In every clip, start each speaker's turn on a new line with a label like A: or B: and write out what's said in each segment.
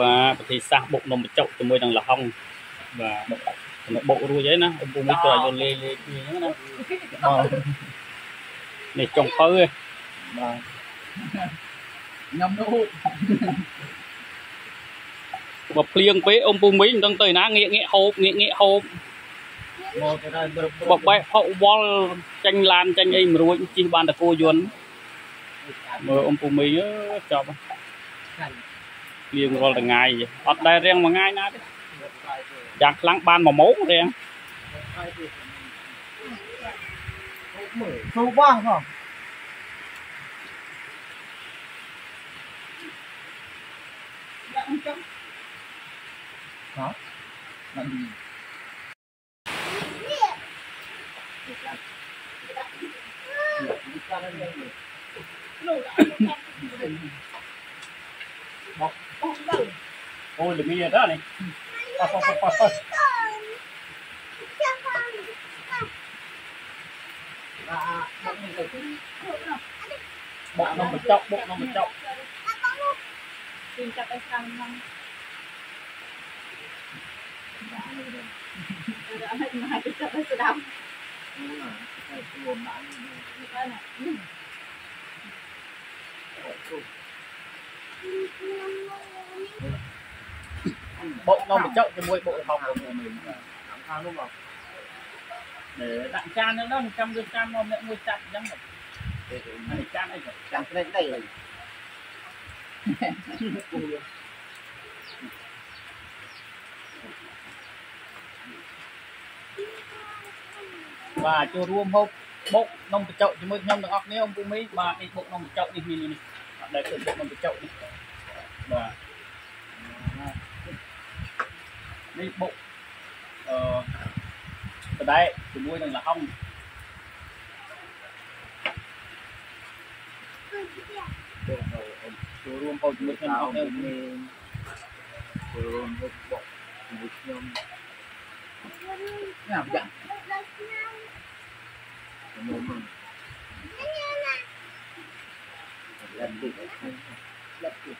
A: បាទប្រទេសសាសបុកនំបញ្ចុកជាមួយនឹងលហុងបាទបុករួចហើយណាអ៊ំពូមីគាត់ឲ្យយកលេលេគ្នាហ្នឹងណាបាទនេះចុងភៅឯងបាទខ្ញុំនោះបើភ្លៀងពេកអ៊ំពូមីមិនដឹងទៅណាងាកងាកហូបងាកងាកហូបមកទៅដល់បើបែកហុកវល់ចាញ់ឡានចាញ់អីមិនរួចជិះបានតកោយន្តមើលអ៊ំពូមីចប់ភ្លៀងរាល់ថ្ងៃអត់ដែលរៀងមួយថ្ងៃណាទេយ៉ាងខ្លាំងបាន1ម៉ោងរៀង
B: ស៊ូបងហ៎ដាក់អញ្ចឹងហ៎ដាក់នេះ
A: អូល្មីដែរនេះប៉ះប៉ះប៉ះប៉ះបុកនំប Ôi, được nghe đó này. Pas, pas, pas, pas. Bọn nó mà chọc, bọn nó mà chọc. Tìm chặt cái xăng không? Đã đi rồi. Đã mệt mỏi cái chọc cái đắm. Đúng rồi. Cái buồn bã. Cái này. បុកនំបញ្ចុកជាមួយបុកល្ហុងខាងនោះមកដាក់ចាននៅនោះចាំយកចានមកអ្នកមួយចាប់អញ្ចឹងហើយចានអីចានព្រេងដីបាទចូលរួមហូបបុកនំបញ្ចុកជាមួយខ្ញុំទាំងអស់គ្នាអំពូមីបាទនេះបុកនំបញ្ចុកនេះនេះនេះអត់ដែលឃើញបុកនំបញ្ចុកនេះ នេះបុកអឺបដែកជាមួយនឹងល្ហុងចូលរួមហូបជាមួយខ្ញុំអស់គ្នាចូលរួមហូបបុកជាមួយខ្ញុំញ៉ាំយ៉ាងខ្ញុំមកឡើងទីឡើងទី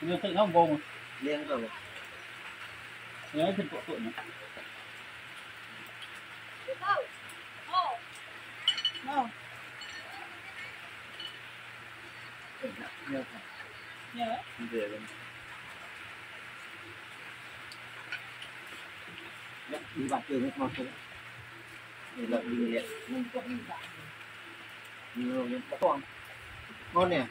A: Nó tự không vô mà. Liên rồi. Nhớ thịt của tụi nó. No. Nhớ. Nhớ. Nhớ. đi bạc trường hết một thôi để lợi bình điện nhiều những có con. Ngon nè.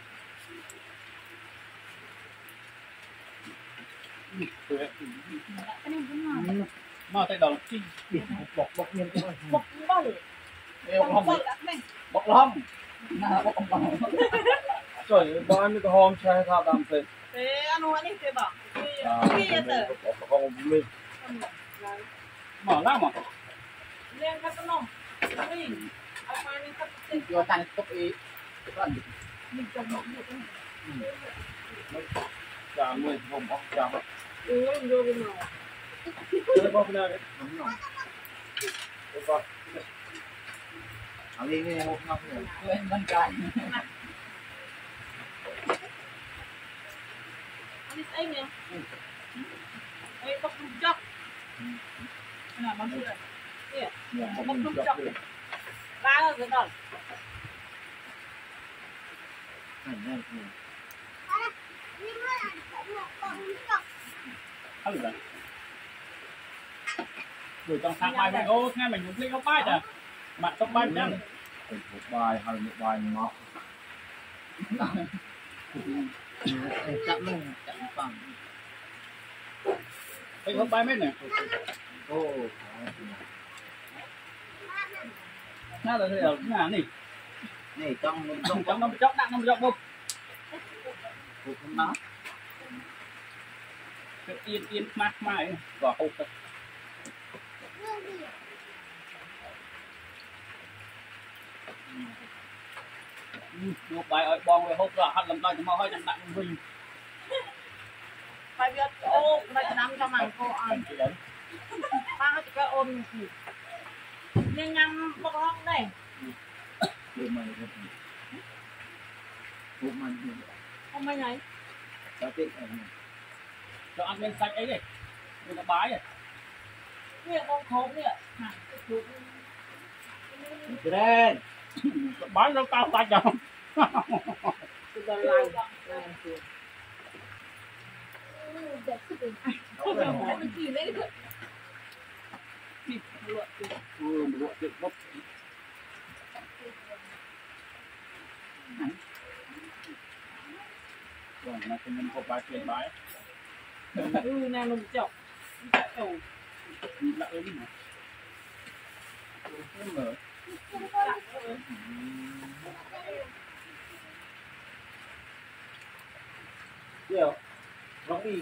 A: Mà tay đầu chi bọc bọc nhân thôi. Bọc bao rồi. Bọc không bọc không Trời bao nhiêu cái hôm chơi thao đam thế.
C: Thế ăn uống đi thế bảo.
A: À,
C: giờ tử.
A: bọc không lên. Mở lắm mà.
C: Lên các con nông. Mình. Apa ni kat sini.
A: Vô tay tốt ý.
C: Mình trồng một một.
A: Chà, người không bọc chà.
C: Ừ, vô bên nào.
A: Chơi bọc này đấy. Đúng rồi. Bọc. Ở đây nghe một ngọc rồi. Lên bên cạnh.
C: Niya. Ay, pakrujak. Ano, mabulat. Iya. Pakrujak. Kaya ka doon.
A: Ừ rồi. Rồi trong sáng bài với rồi, nghe mình cũng thích góc bài chả. Bạn góc bài chả.
B: một bài hay một bài. Chậm luôn, chậm bằng.
A: Thích góc bài mét nè.
B: Ô,
A: nó là ở nhà này
B: này. Trong
A: trong
B: trong
A: nó chóc đang nó chóc không
B: cục
A: nó. Yên yên mát mai vào hộp thật
C: một ừ, bài ơi bong về hộp rồi. Hắt làm tay thì mau hơi nặng nặng mình. Phải biết ôm phải nắm cho mày cô
D: ăn. Ba nó chỉ cái ôm nên ngâm bông hóc đây Để mày hộp này Hộp mày này Hộp mày này. Sao tiện Cho ăn lên sạch ấy đi Đừng có bái à? rồi Nè bọc hộp nè Hả? Chị đen Bái
A: đâu tao sạch rồi không bỏ
D: lỡ luộn từ ừ, một luộn
A: từ bốc rồi chọc
C: bị lạ ớn mà mở Điều, nó đi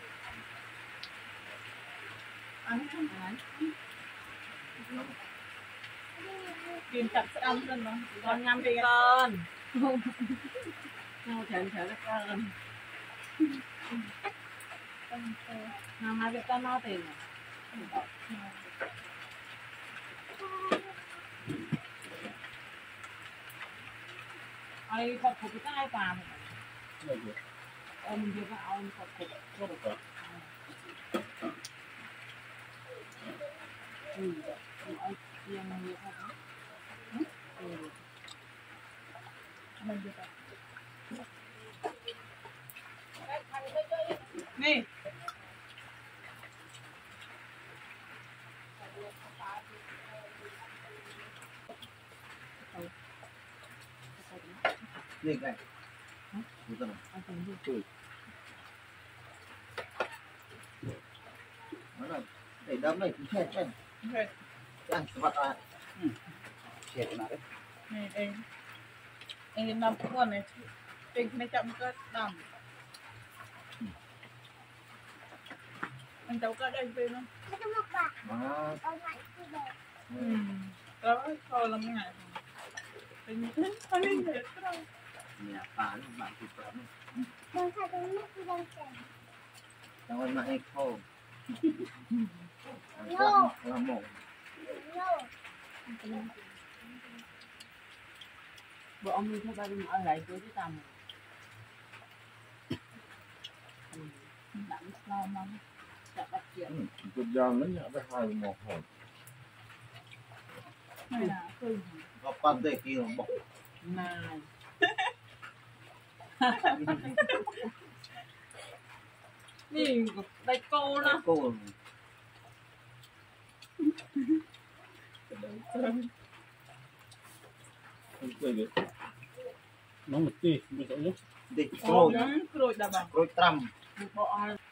C: ăn trong cái Kim chặt ăn lên
D: mà. Con nhắm đi con. Nhau thèm thèm các con Nào mà việc con no tiền à?
A: Ai
C: thật cục cái ai vào Ông việc là
D: ông thật cục Thật cục Nih. Nih, guys. Hah? Bukan. Apa
A: ini? Tuh.
D: Mana? Eh, dam lagi. Cek, cek. เผ็ด
A: จ้
C: สมัครเผ็ดมา
D: กเนี่เอ
A: ง
D: เองนำพวเนี่ยเป็นไม่จำก็ดำมันเจ้าก็ได้ไปเนาะว้าวอื
A: มแล้วเรา
D: ไม่หายเป็าเล่นเผ็ดก็ได้เนี่ยปลาลูกหมาติดปลาเนี่ยบางครั้งไม่กินบางแก่แต่วันมาให้เข้า No. No. Bộ ông đi theo ba đừng ở lại tôi chứ tầm. Đặng
A: lo mong. Chặt bắt
D: chuyện. Tôi giao
A: nó nhận cái hai một hồi. Này là
D: tôi. Gặp bắt đây kia không bọc. Này. Nhìn đây cô đó. Cô rồi. នំទីមិនទៅទេក្រូចក្រូចត្រាំបបអល់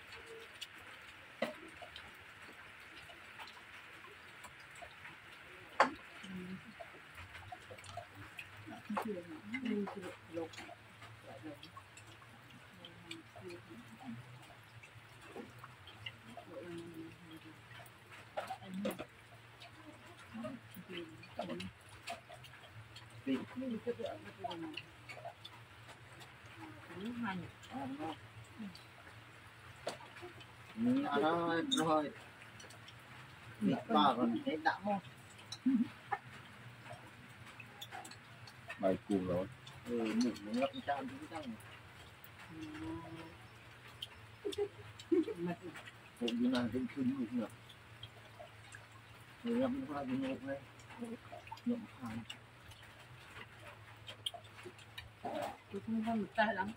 D: tinh rồi rồi bị bò còn cái đã
A: mô
D: bài cù rồi ừ mình trang lắp trăm chúng trăm cũng như là cũng chưa được nữa người em cũng là cái nhộn đấy nhộn hàng tôi
A: không hơn một tay lắm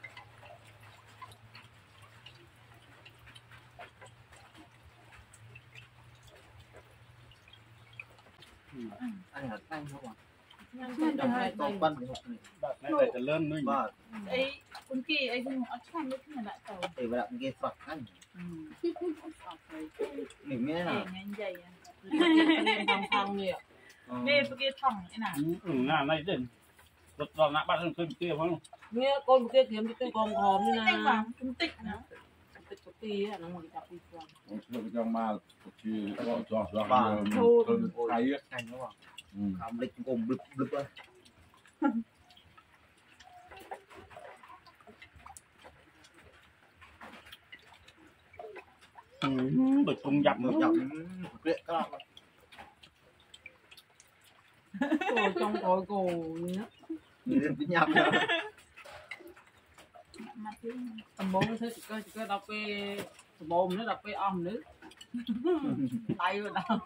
A: ăn là canh không ạ đồng
E: này
A: to bắn
D: này จะเริ่มนึงบ่ไอ้คุณกี้ไอ้คุณเอาช่างนิดหน่อ
F: ยละเต่าไอ้
D: เวลาคุ
A: ณกี้ฝักกั
D: นอืมนี่แม่น่ะ
C: ใหญ่อ่ะ
D: ทองๆเนี่ยนี่คุ
A: ณกี้
D: ทองไอ้น่ะอืมน่ะไม่เด่นรถรถหน้า
A: บ้านเพิ่
F: นเพิ่
A: นเตี้ยว่า
D: เนี่
A: ยก้นเมื่อกี้เข็มตื้อ
D: กองหอมนี่นะห
C: วานคุณติ๊
B: ก
C: นะติ๊กทุกปี
A: อ่ะน้องมันจับปีกว่าลูก
D: จังมาคือก็จอ
C: ดแล้
D: ว
C: คนไทย
D: อ่ะไทยเนาะ
G: คำเล็กกล
B: ม
G: บ
B: ลึบบึ
G: บ
B: อ่ะบึกกุ้ง
A: ยับบึกยับเละ
B: ก็โอ้
D: จงโอ้
B: โกเนี่
C: ยยับ
D: tầm bốn thế chỉ có chỉ có đọc cái tầm bốn nữa. Đọc cái ong nữa. Tay rồi đau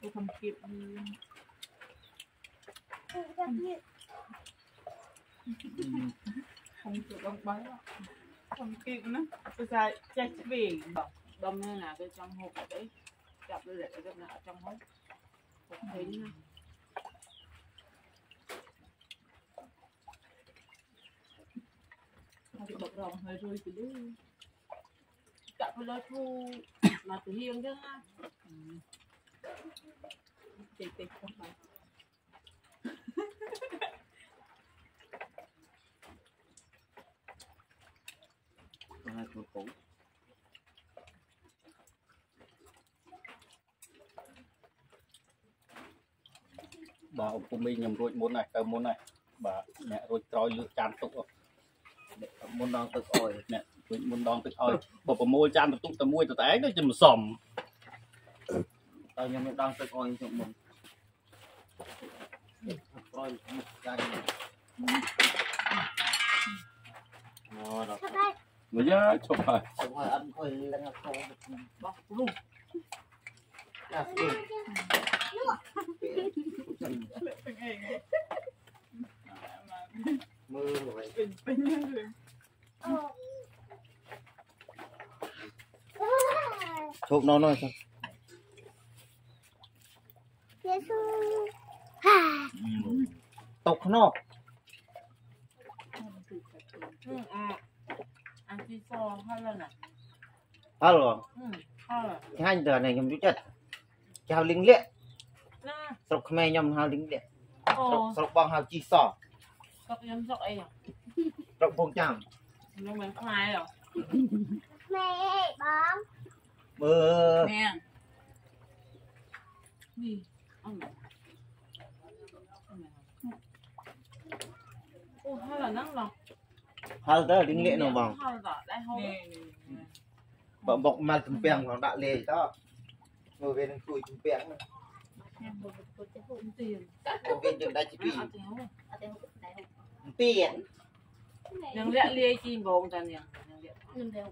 C: tôi không kịp gì
D: không kịp đóng bấy
C: không kịp nữa. Tôi ra chết về,
D: đông nên là cái trong hộp đấy gặp tôi để cái trong hộp. Không thấy nữa រងហើយរួយទៅលឺចាក់ទៅលើធូមកទៅហៀ
C: ងចឹងណាចេកចេកខុសបាទ
B: បាទគូកូ
A: បាទអពុមីខ្ញុំរួចមុនហើយទៅមុនហើយបាទអ្នករួចក្រោយលើកចានទុក
B: អស់ មុនដងទឹក
A: អោយអ្នកជួយមុនដងទឹកអោយបើ6ចានបន្ទុកតែមួយតែឯងដូចជាមិនសម
B: តែខ្ញុំមិនដងទឹកអោយខ្ញុំ
G: មុនប្រ
B: យមុខចាញ់អូ
D: ដល់
B: មក
C: យ៉ា
G: ជប់ហើយ
B: ជប់ហើយអត់អុយលឹ
C: ងអ
B: ត់ចូ
C: លបោះព្រោះដាក់ស្គី
B: chụp nó nói sao tộc nó
D: อืมอ่ะอันที่สองให้แล้วน่ะ
B: alo
D: อืมให้แล้ว
B: cái hai giờ này nhầm chú chất chào linh liệ
D: น่า
B: sọc khmer nhầm hào linh liệ
D: โอ้
B: sọc sọc bằng hào chi sỏ
D: ก็ยังสกไอ้อ่ะ
B: rộng phong chạm
D: ยัง เออ
C: แม่
D: นี่เอาไหนโอ้ห้าหล่ะนั่งหรอ
B: ห้าหล่ะ
D: ลิงเละน้องบัง
C: ห้า
B: หล่ะได้ห้องบอกบอก
C: มาถึงเปี
D: ยงของดะ
B: เลยก็
D: เอ
B: อ
D: เวนัง
C: คุยถึง
B: เปี
D: ยงนะโอเคจึงได้จีบีเปียงยังเละเลยจีบงจันยังยังเละ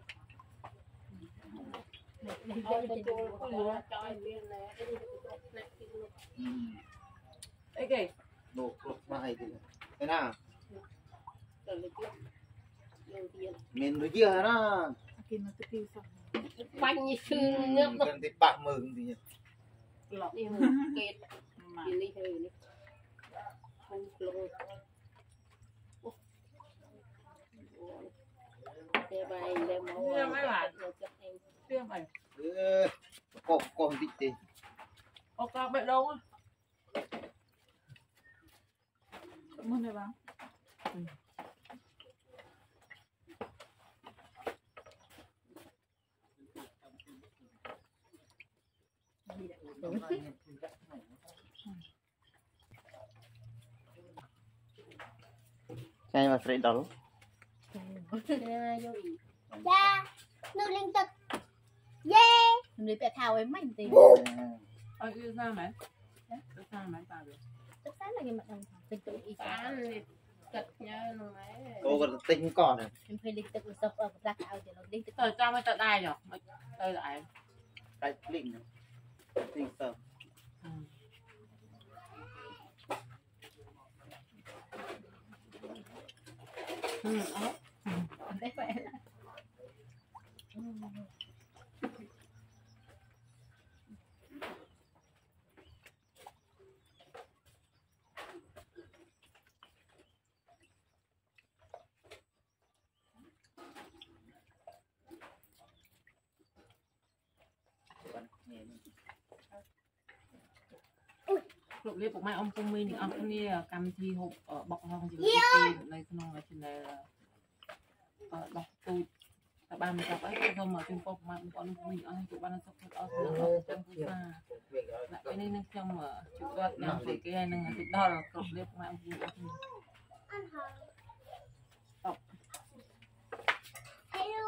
D: ấy kì
B: đồ mai thì thế nào mình đối kia đó
D: bánh như sư nước
B: cần thì bạc mừng thì
D: không lô Hãy subscribe cho kênh Ghiền Mì không bỏ lỡ những video hấp tiêm này
B: ừ,
D: còn còn gì gì có cá bậy đâu
C: á mơn này bán ừ.
B: Cái mà phải
D: đâu? Cha, nó linh tật Beli pet
H: hao em main tiền. Ai yêu sao mày? Yêu sao mày tao được. Tất cả là
D: cái mặt đồng thằng tình tự ý cá cật.
B: Cô còn tinh còn này.
D: Em phải lịch tự sập ở cái lạc ao nó đi tự. Tao cho mày tao
B: đai nhở? Tao lại. Đai
D: linh. Tinh à? sập. Ừ.
H: Ừ. Ờ. Đấy
D: vậy. គ្រប់លាពុកម៉ែអំពុំមីនេះអស់គ្នាកម្មវិធីហូបអឺបុកហងជីវិតនៅក្នុង channel អឺដោះទូចតែបានមកចាប់អីក៏សូមមកជូនពុកម៉ែបងប្អូនមីអស់ជួបបានសុខភាពអស់គ្នាអស់ទាំងគ្រួសារដាក់ពេលនេះនឹងខ្ញុំជួបគាត់ញ៉ាំពេលគេហើយនឹងទៅដល់គ្រប់លាពុកម៉ែអំពុំអស់គ្នា
H: ăn hả
D: Tập.
H: hello